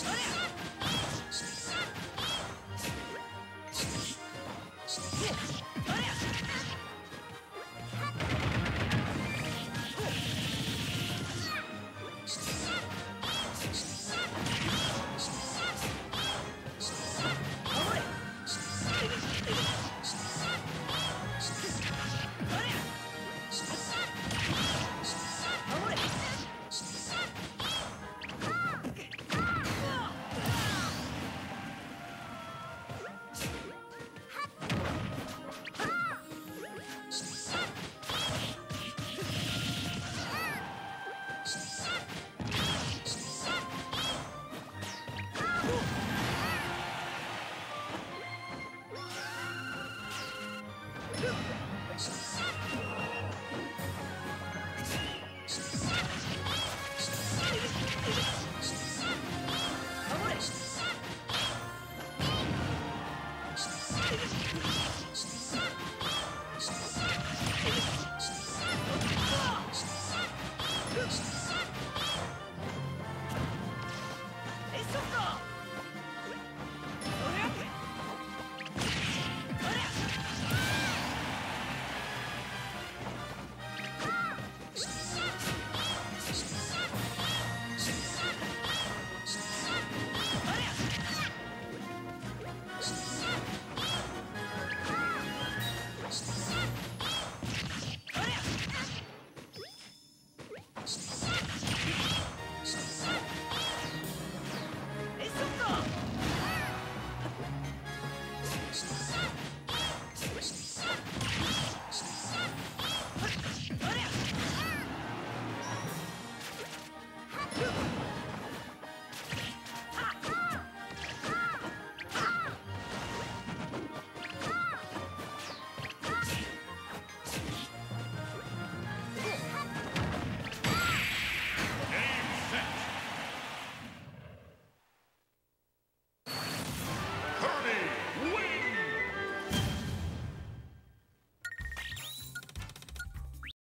Stay. あっ!